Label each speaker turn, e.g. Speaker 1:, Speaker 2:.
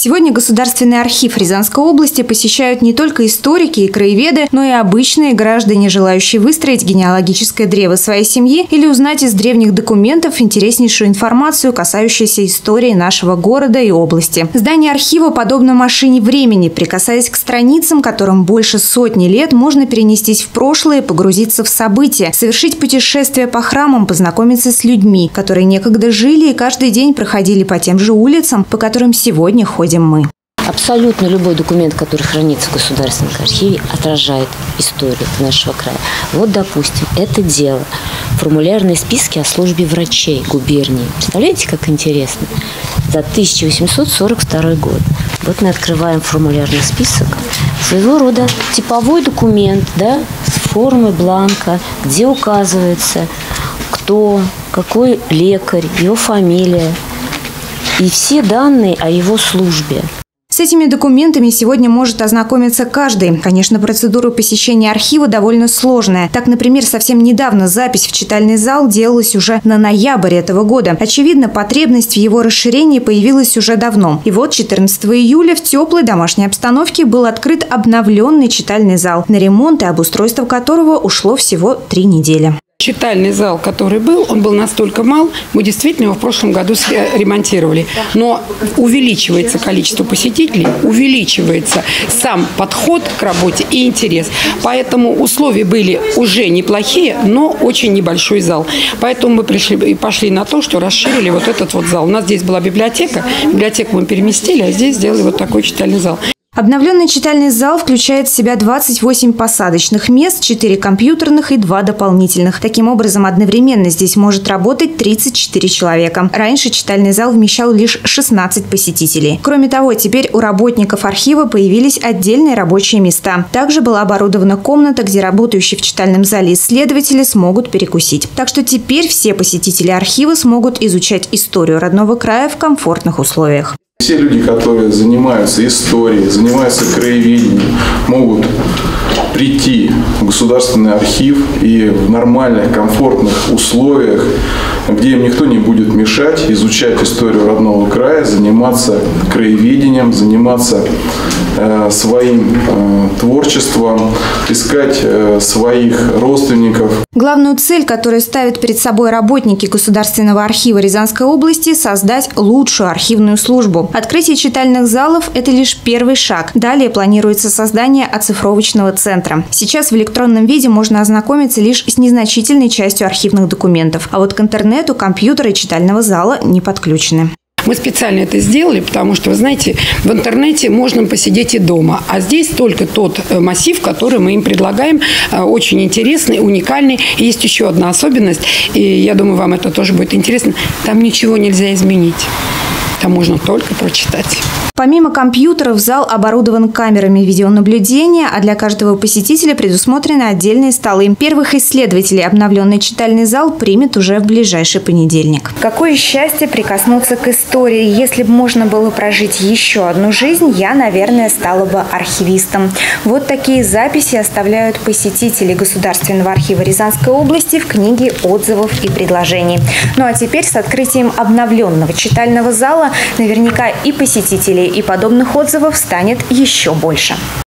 Speaker 1: Сегодня Государственный архив Рязанской области посещают не только историки и краеведы, но и обычные граждане, желающие выстроить генеалогическое древо своей семьи или узнать из древних документов интереснейшую информацию, касающуюся истории нашего города и области. Здание архива подобно машине времени, прикасаясь к страницам, которым больше сотни лет, можно перенестись в прошлое, погрузиться в события, совершить путешествие по храмам, познакомиться с людьми, которые некогда жили и каждый день проходили по тем же улицам, по которым сегодня ходят находим мы.
Speaker 2: Абсолютно любой документ, который хранится в Государственном архиве, отражает историю нашего края. Вот, допустим, это дело. Формулярные списки о службе врачей губернии. Представляете, как интересно? За 1842 год. Вот мы открываем формулярный список. Своего рода типовой документ, да, с формой бланка, где указывается, кто, какой лекарь, его фамилия, и все данные о его службе.
Speaker 1: С этими документами сегодня может ознакомиться каждый. Конечно, процедура посещения архива довольно сложная. Так, например, совсем недавно запись в читальный зал делалась уже на ноябрь этого года. Очевидно, потребность в его расширении появилась уже давно. И вот 14 июля в теплой домашней обстановке был открыт обновленный читальный зал, на ремонт и обустройство которого ушло всего три недели.
Speaker 3: Читальный зал, который был, он был настолько мал, мы действительно его в прошлом году ремонтировали. Но увеличивается количество посетителей, увеличивается сам подход к работе и интерес. Поэтому условия были уже неплохие, но очень небольшой зал. Поэтому мы пришли и пошли на то, что расширили вот этот вот зал. У нас здесь была библиотека, библиотеку мы переместили, а здесь сделали вот такой читальный зал.
Speaker 1: Обновленный читальный зал включает в себя 28 посадочных мест, 4 компьютерных и 2 дополнительных. Таким образом, одновременно здесь может работать 34 человека. Раньше читальный зал вмещал лишь 16 посетителей. Кроме того, теперь у работников архива появились отдельные рабочие места. Также была оборудована комната, где работающие в читальном зале исследователи смогут перекусить. Так что теперь все посетители архива смогут изучать историю родного края в комфортных условиях.
Speaker 4: Все люди, которые занимаются историей, занимаются краеведением, могут прийти в государственный архив и в нормальных, комфортных условиях, где им никто не будет мешать, изучать историю родного края, заниматься краеведением, заниматься э, своим э, творчеством, искать э, своих родственников.
Speaker 1: Главную цель, которую ставят перед собой работники Государственного архива Рязанской области – создать лучшую архивную службу. Открытие читальных залов – это лишь первый шаг. Далее планируется создание оцифровочного центра. Сейчас в электронном виде можно ознакомиться лишь с незначительной частью архивных документов, а вот к интернету компьютеры читального зала не подключены.
Speaker 3: Мы специально это сделали, потому что, вы знаете, в интернете можно посидеть и дома. А здесь только тот э, массив, который мы им предлагаем, э, очень интересный, уникальный. Есть еще одна особенность, и я думаю, вам это тоже будет интересно. Там ничего нельзя изменить. Там можно только прочитать.
Speaker 1: Помимо компьютеров, зал оборудован камерами видеонаблюдения, а для каждого посетителя предусмотрены отдельные столы. Первых исследователей обновленный читальный зал примет уже в ближайший понедельник. Какое счастье прикоснуться к истории. Если бы можно было прожить еще одну жизнь, я, наверное, стала бы архивистом. Вот такие записи оставляют посетители Государственного архива Рязанской области в книге отзывов и предложений. Ну а теперь с открытием обновленного читального зала наверняка и посетителей и подобных отзывов станет еще больше.